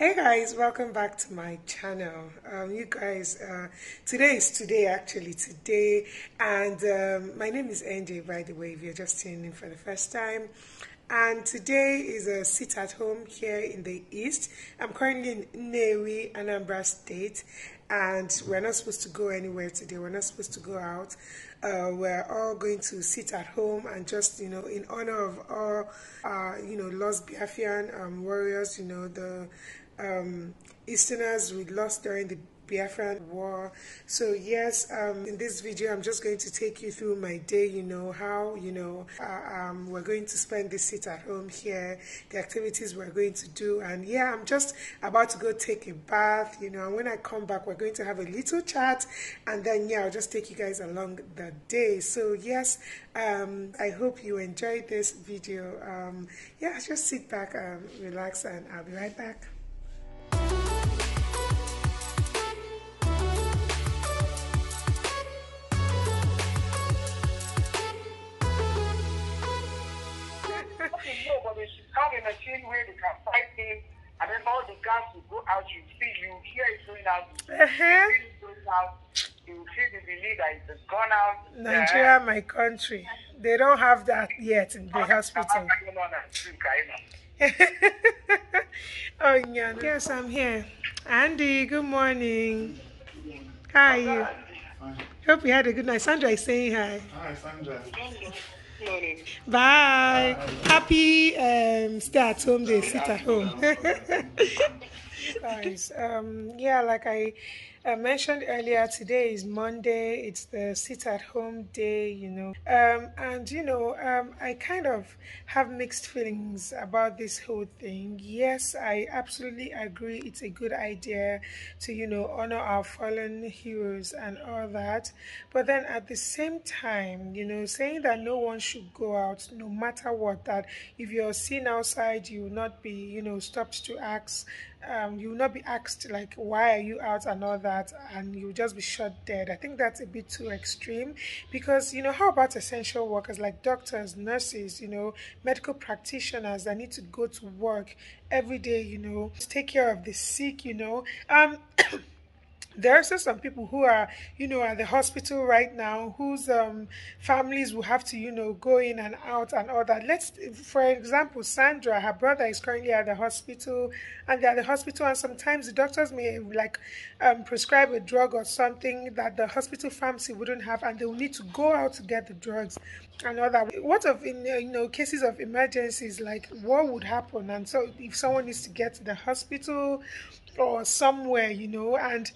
Hey guys, welcome back to my channel. Um, you guys, uh, today is today actually, today, and um, my name is NJ by the way, if you're just tuning in for the first time. And today is a sit at home here in the east. I'm currently in Nnewi, Anambra State, and we're not supposed to go anywhere today. We're not supposed to go out. Uh, we're all going to sit at home and just, you know, in honor of all, uh, you know, lost Biafran um, warriors, you know, the um, Easterners we lost during the Biafran War. So yes, um, in this video, I'm just going to take you through my day. You know how you know uh, um, we're going to spend this sit at home here, the activities we're going to do, and yeah, I'm just about to go take a bath. You know, and when I come back, we're going to have a little chat, and then yeah, I'll just take you guys along the day. So yes, um, I hope you enjoyed this video. Um, yeah, just sit back, um, relax, and I'll be right back. Should have a machine where they can fight things, and then all the gas will go out. You see, you hear it going out. You Uh-huh. see it going out. You see the belief that it has gone out. Nigeria, my country. They don't have that yet in the hospital. oh, yeah. Yes, I'm here. Andy, good morning. How are you? Hope you had a good night. Sandra is saying hi. Hi, Sandra. Bye. Happy um, stay at home day, sit at home. Guys, um, yeah, like I uh, mentioned earlier, today is Monday. It's the sit at home day, you know. Um, and, you know, um, I kind of have mixed feelings about this whole thing. Yes, I absolutely agree. It's a good idea to, you know, honor our fallen heroes and all that. But then at the same time, you know, saying that no one should go out no matter what, that if you're seen outside, you will not be, you know, stopped to ask um, you will not be asked like why are you out and all that and you'll just be shot dead. I think that's a bit too extreme because you know how about essential workers like doctors nurses you know medical practitioners that need to go to work every day you know to take care of the sick you know? Um there are still some people who are, you know, at the hospital right now whose um, families will have to, you know, go in and out and all that. Let's, for example, Sandra, her brother is currently at the hospital, and they're at the hospital, and sometimes the doctors may like um, prescribe a drug or something that the hospital pharmacy wouldn't have, and they will need to go out to get the drugs and all that. What of in you know cases of emergencies, like what would happen? And so if someone needs to get to the hospital or somewhere, you know, and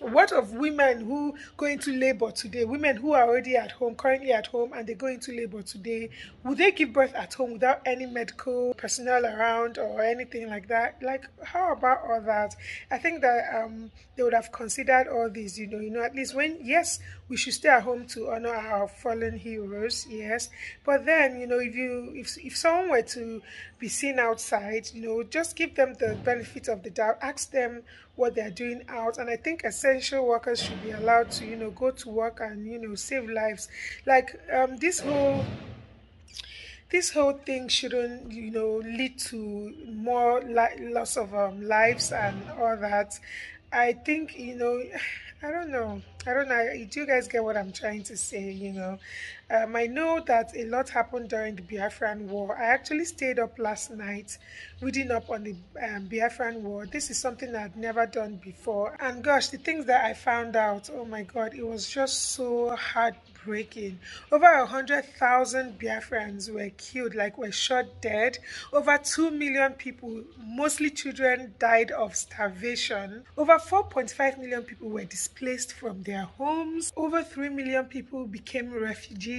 what of women who go into labor today? Women who are already at home currently at home and they go into labor today would they give birth at home without any medical personnel around or anything like that? Like how about all that i think that um, they would have considered all these you know you know at least when yes we should stay at home to honor our fallen heroes yes. But then you know if you if, if someone were to be seen outside you know just give them the benefit of the doubt ask them what they're doing out. And i think essential workers should be allowed to you know go to work and you know save lives. Like um, this whole this whole thing shouldn't you know lead to more li- loss of um, lives and all that i think you know i don't know. I don't know. Do you guys get what i'm trying to say you know um, i know that a lot happened during the biafran war i actually stayed up last night reading up on the um, biafran war this is something i'd never done before and gosh the things that i found out oh my god it was just so heartbreaking. Over a hundred thousand Biafrans were killed, like were shot dead. Over two million people, mostly children, died of starvation. Over 4.5 million people were displaced from their homes. Over 3 million people became refugees.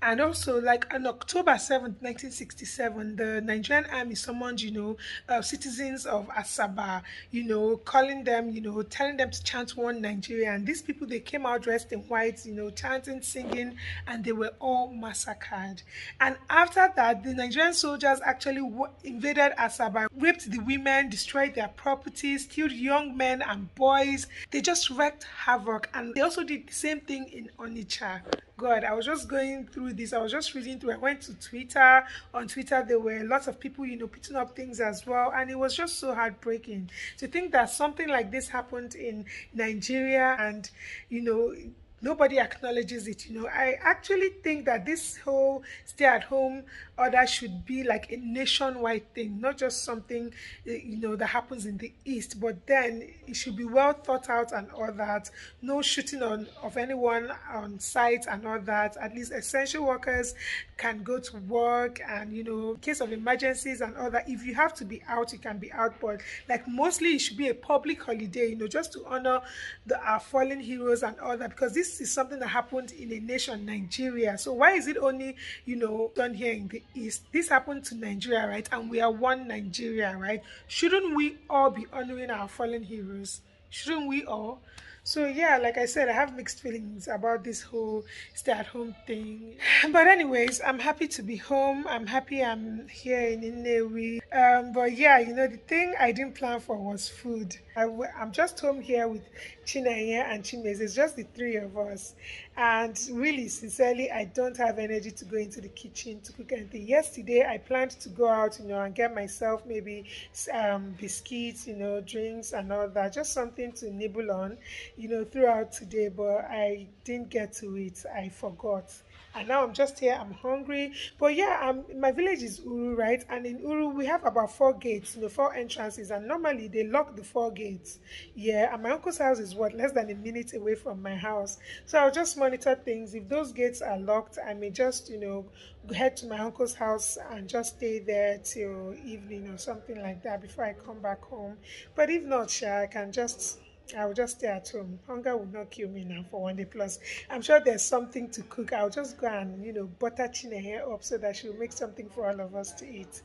And also, like on October 7th, 1967, the Nigerian army summoned, you know, uh, citizens of Asaba, you know, calling them, you know, telling them to chant one Nigeria. And these people, they came out dressed in white, you know, chanting singing, and they were all massacred. And after that, the Nigerian soldiers actually invaded Asaba, raped the women, destroyed their properties, killed young men and boys. They just wreaked havoc, and they also did the same thing in Onitsha. God, I was just going through this. I was just reading through. I went to Twitter. On Twitter, there were lots of people, you know, putting up things as well. And it was just so heartbreaking to think that something like this happened in Nigeria and, you know, nobody acknowledges it you know. I actually think that this whole stay at home order should be like a nationwide thing not just something eh, you know that happens in the east. But then it should be well thought out and all that. No shooting on of anyone on site and all that. At least essential workers can go to work and you know in case of emergencies and all that if you have to be out you can be out. But like mostly it should be a public holiday you know just to honor the our fallen heroes and all that because this is something that happened in a nation nigeria so why is it only you know done here in the east this happened to nigeria right and we are one nigeria right shouldn't we all be honoring our fallen heroes shouldn't we all so yeah, like I said, I have mixed feelings about this whole stay-at-home thing. But anyways, I'm happy to be home. I'm happy I'm here in Nnewi. Um, but yeah, you know, the thing I didn't plan for was food. I w- I'm just home here with Chinaya and Chimeze. It's just the three of us. And really, sincerely, I don't have energy to go into the kitchen to cook anything. Yesterday, I planned to go out, you know, and get myself maybe um, biscuits, you know, drinks and all that. Just something to nibble on, you know, throughout today. But I didn't get to it. I forgot and now I'm just here. I'm hungry, but yeah, um, my village is Uru, right? And in Uru, we have about four gates, you know, four entrances, and normally they lock the four gates. Yeah, and my uncle's house is what less than a minute away from my house, so I'll just monitor things. If those gates are locked, I may just, you know, head to my uncle's house and just stay there till evening or something like that before I come back home. But if not, sure, I can just I will just stay at home. Hunger will not kill me now for one day. Plus, I'm sure there's something to cook. I'll just go and, you know, butter Chineye up so that she'll make something for all of us to eat.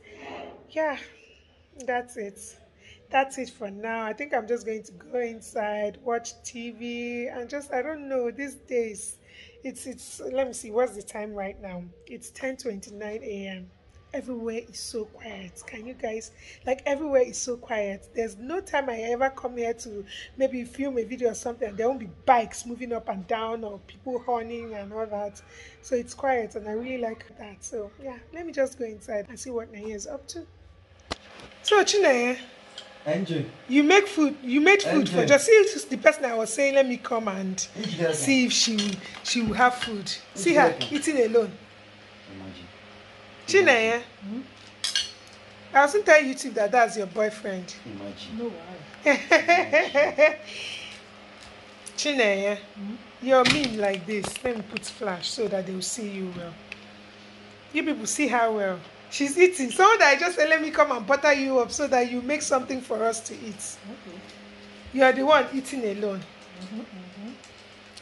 Yeah, that's it. That's it for now. I think I'm just going to go inside, watch TV, and just, I don't know, these days, it's, it's, let me see, what's the time right now? It's 10.29 a.m everywhere is so quiet. Can you guys like everywhere is so quiet. There's no time i ever come here to maybe film a video or something. There won't be bikes moving up and down or people horning and all that. So it's quiet and i really like that. So yeah let me just go inside and see what Nenye is up to. So Chineye, Angel, you make food you made food for Angel. just see the person i was saying let me come and see if she will she will have food. See her eating alone. Chineye, I wasn't tell YouTube that that's your boyfriend. Imagine. No why? Chineye, you're mean like this. Let me put flash so that they will see you well. You people see her well. She's eating. Someone that I just said, let me come and butter you up so that you make something for us to eat. Okay. You are the one eating alone. Mm-hmm, mm-hmm.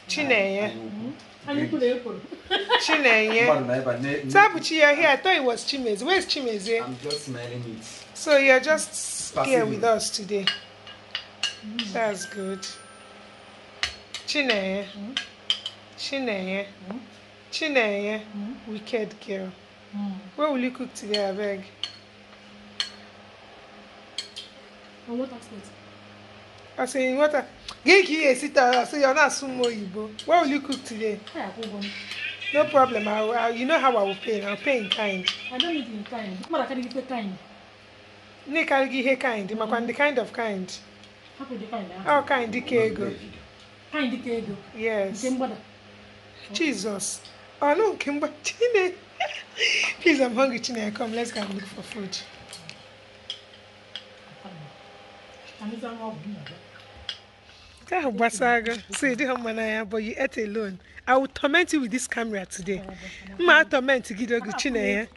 Chineye, Anyị kwuru ekwuru. Chineye. Mmadụ na ebe a ne- ne- Tabuchi, you're here. I thought it was Chimeze. Where's Chimeze? I'm just smelling it. So you're just Passing here me. with us today. That's good. Chineye. Chineye. Chineye. Wicked girl. What will you cook today, I beg? On what aspect? I say, what? a- Gigi, yes, it I say, you're not sumo Igbo. What will you cook today? Hi, akwụkwọ m. No problem. I'll, I'll, you know how I will pay. I'll pay in kind. I don't need in kind. Mmadụ aka dị ife kind. Nne ka gị ihe kind, makwa the kind of kind. Hapụ dị kind ahụ. Oh, All kind dike ego. Kind dị ka ego. Yes. Nke mgbada. Jesus. Oh no, Kimba. Chine. Please, I'm hungry, Chine. Come, let's go and look for food. Anyị zaa nwa ọgwụ nna ya. Ka gbasaga. So you didn't have but you ate alone. I will torment you with this camera today. Ma torment Gidogu Chine.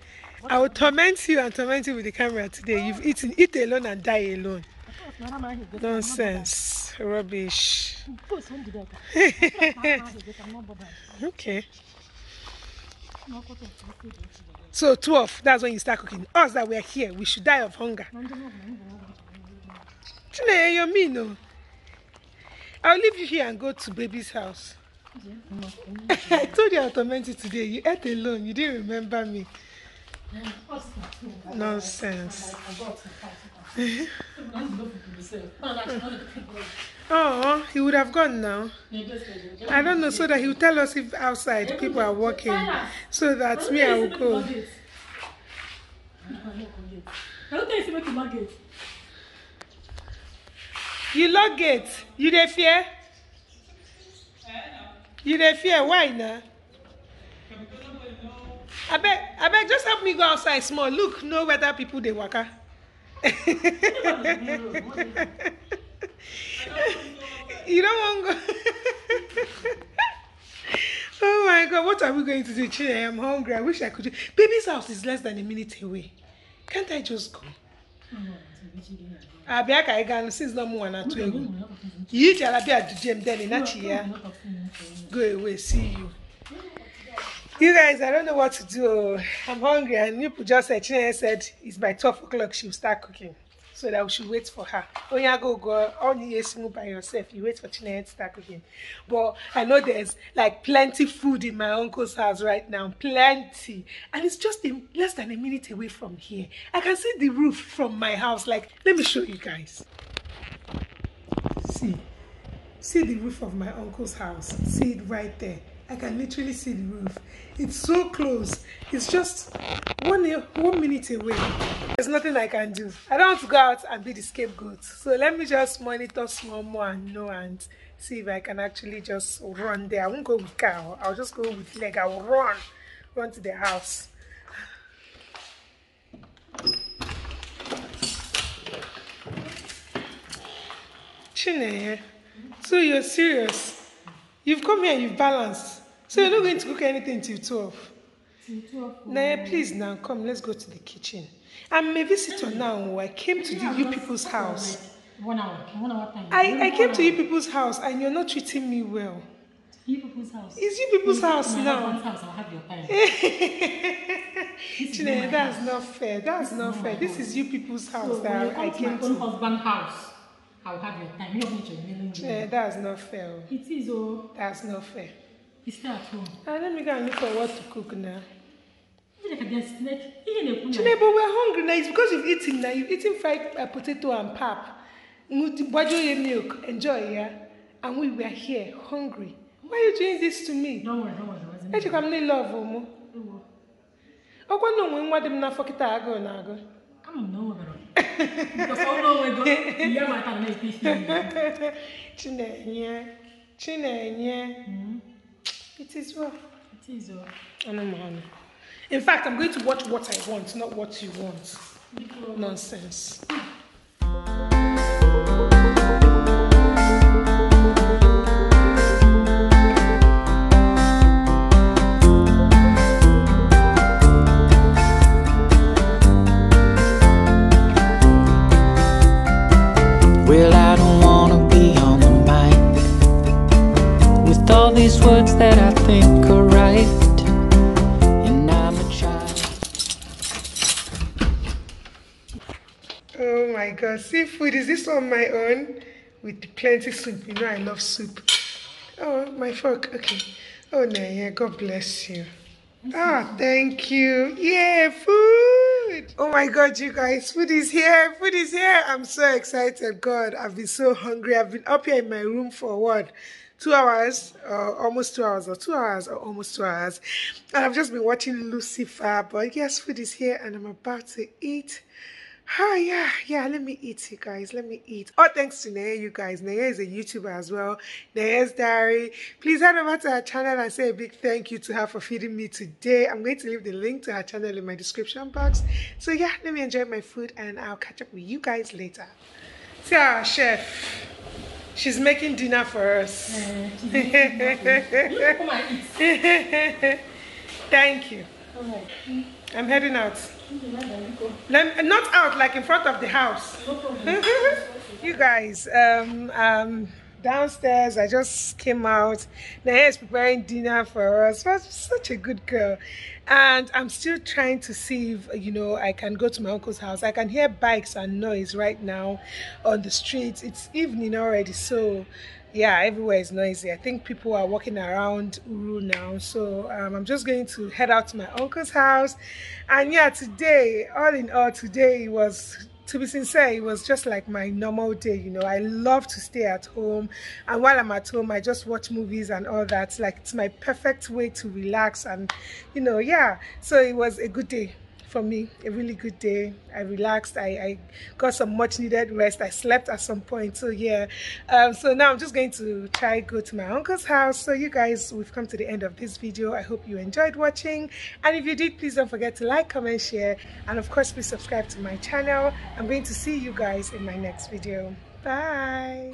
I will torment you and torment you with the camera today. You've eaten, eat alone and die alone. Nara m ahụ egote. Nonsense. Rubbish. Post m jide aka. Nara m ahụ egote, I'm not bothered. Okay. N'ọkọta otu ofe dị iche iche. So 12, that's when you start cooking. Us that we're here, we should die of hunger. Na ndị mmadụ na ndị mmadụ ji Chineye, you're mean, no? I'll leave you here and go to baby's house. I told you I'll torment you today. You ate alone. You didn't remember me. Nonsense. Oh, he would have gone now. I don't know, so that he will tell us if outside people are walking. So that me, I will go. I you lock gate. You dey fear? You dey fear? Why now? Abeg, abeg, just help me go outside small. Look, no weather people dey waka. you don't want go. oh my God, what are we going to do? Chile, I'm hungry. I wish I could. Baby's house is less than a minute away. Can't I just go? Abia ka anyị gaa since no more na atụ egwu. Yi ji alabia duje m then ịnachi ya. Go away, see you. You guys, I don't know what to do. I'm hungry, and Nipu just said, Chineye said it's by 12 o'clock she'll start cooking. So that we should wait for her. Yeah, go, go. You yes, move by yourself. You wait for Chineye to start cooking. But I know there's like plenty food in my uncle's house right now. Plenty. And it's just a, less than a minute away from here. I can see the roof from my house. Like, let me show you guys. See. See the roof of my uncle's house. See it right there. I can literally see the roof. It's so close. It's just one one minute away. There's nothing I can do. I don't want to go out and be the scapegoat. So let me just monitor small more and know and see if I can actually just run there. I won't go with car. I'll just go with leg. I will run, run to the house. Chineye, so you're serious? You've come here, you've balanced. So you're not going to cook anything till 12? Nenye, please now come, let's go to the kitchen. I'm a visitor now. Oh. I came to the you people's house. One hour. One hour time. I, I came to you people's house and you're not treating me well. You people's house. It's you people's house My now. house. I'll have your time. Chineye, that's not fair. That's not fair. This is you people's So house you that I come to my came own to. husband's house, I'll have your time. You don't need your million. That's not fair. oh. It is, oh. That's not fair. You stay at home. Uh, let me go and look for what to cook now. Even if I get snake, even if you Chinebe, we're hungry now. It's because you've eaten now. You've eaten fried uh, potato and pap. Bojo milk. Enjoy, yeah? And we were here, hungry. Why are you doing this to me? Don't worry, don't worry. Echekwa m niile ọvụ mụ. Ewo. Ọkwa na onwe nwa dị m n'afọ kịta agụụ na-agụ. Ama m na o nwebere. Because ọ na onwe go, ihe mata na na-ekpe isi nri. Chinenye. Chinenye. It is well. It is, oh. Anụmanụ. In fact, I'm going to watch what I want, not what you want. Nonsense. These words that I think are right. And I'm a child. Oh my god, seafood. Is this on my own? With plenty soup. You know I love soup. Oh, my fork. Okay. Oh, Nenye, God bless you. Ah, thank you. Yeah, food. Oh my god, you guys, food is here. Food is here. I'm so excited. God, I've been so hungry. I've been up here in my room for what? Two hours, or almost two hours, or two hours, or almost two hours. And I've just been watching Lucifer. But yes, food is here, and I'm about to eat. Ah, yeah, yeah, let me eat, you guys. Let me eat. Oh, thanks to Nenye, you guys. Nenye is a YouTuber as well. Nenye's Diary. Please head over to her channel and say a big thank you to her for feeding me today. I'm going to leave the link to her channel in my description box. So, yeah, let me enjoy my food and I'll catch up with you guys later. See ya, chef. She's making dinner for us. Thank you. I'm heading out. Let, not out, like in front of the house. You guys, um, um, downstairs, I just came out. Nenye is preparing dinner for us. She's such a good girl. And I'm still trying to see if, you know, I can go to my uncle's house. I can hear bikes and noise right now on the streets. It's evening already, so yeah, everywhere is noisy. I think people are walking around Uru now. So um, I'm just going to head out to my uncle's house. And yeah, today, all in all, today was to be sincere, it was just like my normal day. You know, I love to stay at home, and while I'm at home, I just watch movies and all that. Like it's my perfect way to relax, and you know, yeah. So it was a good day for me a really good day. I relaxed. I, I got some much needed rest. I slept at some point. So yeah. Um, so now i'm just going to try go to my uncle's house. So you guys we've come to the end of this video. I hope you enjoyed watching. And if you did please don't forget to like comment share. And of course please subscribe to my channel. I'm going to see you guys in my next video. Bye